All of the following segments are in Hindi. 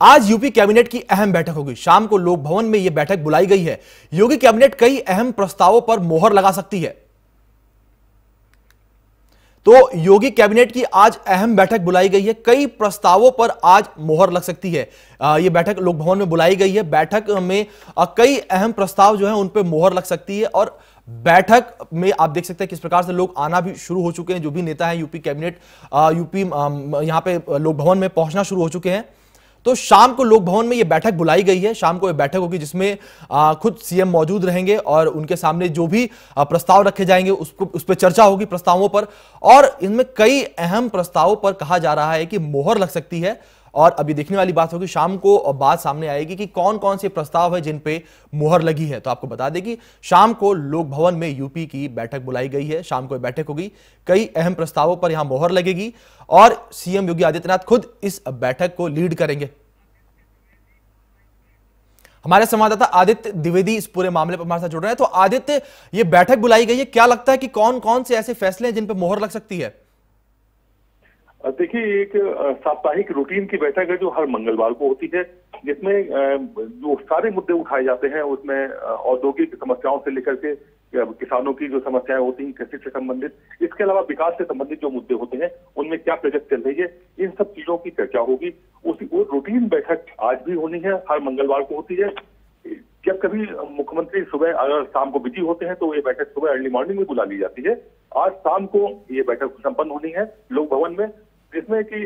आज यूपी कैबिनेट की अहम बैठक होगी। शाम को लोक भवन में यह बैठक बुलाई गई है। योगी कैबिनेट कई अहम प्रस्तावों पर मोहर लगा सकती है। तो योगी कैबिनेट की आज अहम बैठक बुलाई गई है। कई प्रस्तावों पर आज मोहर लग सकती है। यह बैठक लोक भवन में बुलाई गई है। बैठक में कई अहम प्रस्ताव जो है उन पर मोहर लग सकती है और बैठक में आप देख सकते हैं किस प्रकार से लोग आना भी शुरू हो चुके हैं। जो भी नेता हैं यूपी कैबिनेट यूपी यहाँ पे लोक भवन में पहुँचना शुरू हो चुके हैं। तो शाम को लोक भवन में ये बैठक बुलाई गई है। शाम को ये बैठक होगी जिसमें खुद सीएम मौजूद रहेंगे और उनके सामने जो भी प्रस्ताव रखे जाएँगे, उसको, उस पर चर्चा होगी प्रस्तावों पर। और इनमें कई अहम प्रस्तावों पर कहा जा रहा है कि मोहर लग सकती है। और अभी देखने वाली बात होगी शाम को बात सामने आएगी कि कौन कौन से प्रस्ताव है जिन पे मुहर लगी है। तो आपको बता दें कि शाम को लोक भवन में यूपी की बैठक बुलाई गई है। शाम को बैठक होगी। कई अहम प्रस्तावों पर यहाँ मोहर लगेगी और सीएम योगी आदित्यनाथ खुद इस बैठक को लीड करेंगे। हमारे संवाददाता आदित्य द्विवेदी इस पूरे मामले पर हमारे साथ जुड़ रहे हैं। तो आदित्य, ये बैठक बुलाई गई है। क्या लगता है कि कौन कौन से ऐसे फैसले हैं जिन पर मोहर लग सकती है? देखिए, एक साप्ताहिक रूटीन की बैठक है जो हर मंगलवार को होती है, जिसमें जो सारे मुद्दे उठाए जाते हैं, उसमें औद्योगिक समस्याओं से लेकर के किसानों की जो समस्याएँ होती हैं, कृषि से संबंधित, इसके अलावा विकास से संबंधित जो मुद्दे होते हैं, उनमें क्या प्रोजेक्ट चल रही है, इन सब चीज़ों की चर्चा होगी। उसी, वो रूटीन बैठक आज भी होनी है, हर मंगलवार को होती है। जब कभी मुख्यमंत्री सुबह, अगर शाम को बिज़ी होते हैं तो ये बैठक सुबह अर्ली मॉर्निंग में बुला ली जाती है। आज शाम को ये बैठक संपन्न होनी है, लोक भवन में जिसमें कि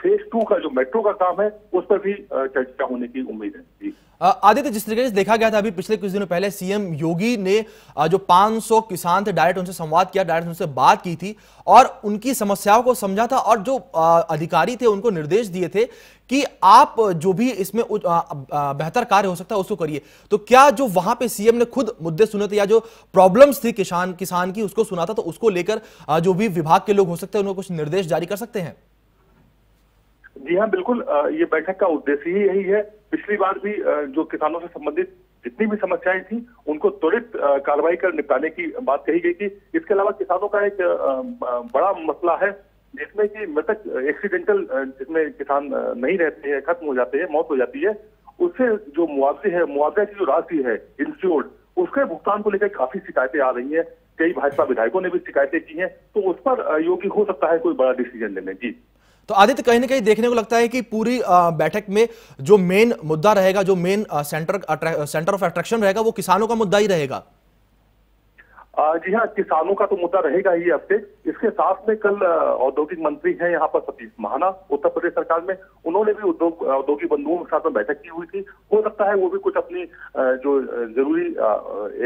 फ़ेज़ टू का जो मेट्रो का काम है, उस पर भी चर्चा होने की उम्मीद है। आदित्य, जिस तरीके से देखा गया था अभी पिछले कुछ दिनों पहले सीएम योगी ने जो 500 किसान थे डायरेक्ट उनसे संवाद किया डायरेक्ट उनसे बात की थी और उनकी समस्याओं को समझा था और जो अधिकारी थे, उनको निर्देश दिए थे कि आप जो भी इसमें बेहतर कार्य हो सकता है, उसको करिए। तो क्या जो वहाँ पे सीएम ने खुद मुद्दे सुने थे या जो प्रॉब्लम्स थी किसान किसान की, उसको सुना था तो उसको लेकर जो भी विभाग के लोग हो सकते हैं, उनको कुछ निर्देश जारी कर सकते हैं? जी हाँ बिल्कुल ये बैठक का उद्देश्य ही यही है। पिछली बार भी जो किसानों से संबंधित जितनी भी समस्याएँ थी, उनको त्वरित कार्रवाई कर निपटाने की बात कही गई थी। इसके अलावा किसानों का एक बड़ा मसला है, जिसमें कि मृतक एक्सीडेंटल जिसमें किसान नहीं रहते हैं, खत्म हो जाते हैं, मौत हो जाती है, उससे जो मुआवजे है, मुआवजा की जो राशि है इंश्योर्ड उसके भुगतान को लेकर काफ़ी शिकायतें आ रही हैं। कई भाजपा विधायकों ने भी शिकायतें की हैं तो उस पर योगी हो सकता है कोई बड़ा डिसीज़न लेने। जी। तो आदित्य कहीं ना कहीं देखने को लगता है कि पूरी बैठक में जो मेन मुद्दा रहेगा, जो main centre centre of attraction रहेगा, वो किसानों का मुद्दा ही रहेगा। जी हाँ किसानों का तो मुद्दा रहेगा ही अब इसके साथ में कल औद्योगिक मंत्री हैं यहाँ पर सतीश महाना, उत्तर प्रदेश सरकार में। उन्होंने भी उद्योग, औद्योगिक बंधुओं के साथ में बैठक की हुई थी। हो सकता है वो भी कुछ अपनी जो ज़रूरी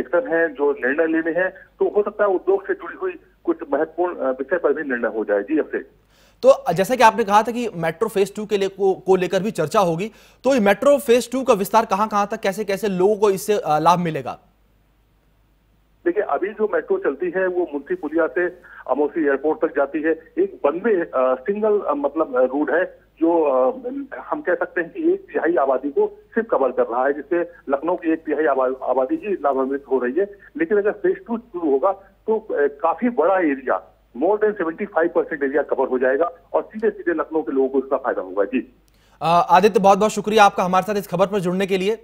एक्शन है, जो निर्णय लेने हैं तो हो सकता है उद्योग से जुड़ी हुई कुछ महत्वपूर्ण विषय पर भी निर्णय हो जाए। जी से। तो जैसा कि आपने कहा था कि मेट्रो फ़ेज़ टू के लिए को, को लेकर भी चर्चा होगी तो ये मेट्रो फ़ेज़ टू का विस्तार कहाँ कहाँ तक कैसे कैसे लोगों को इससे लाभ मिलेगा? देखिए अभी जो मेट्रो चलती है वो मुंशी पुलिया से अमोसी एयरपोर्ट तक जाती है। एक बनवे सिंगल मतलब रूट है जो आ, हम कह सकते हैं कि एक तिहाई आबादी को सिर्फ़ कवर कर रहा है जिससे लखनऊ की एक तिहाई आबादी ही लाभान्वित हो रही है। लेकिन अगर फ़ेज़ टू शुरू होगा तो काफ़ी बड़ा area more than 75 percent area cover हो जाएगा और सीधे सीधे लखनऊ के लोगों को इसका फ़ायदा होगा। जी। आदित्य बहुत बहुत शुक्रिया आपका हमारे साथ इस खबर पर जुड़ने के लिए।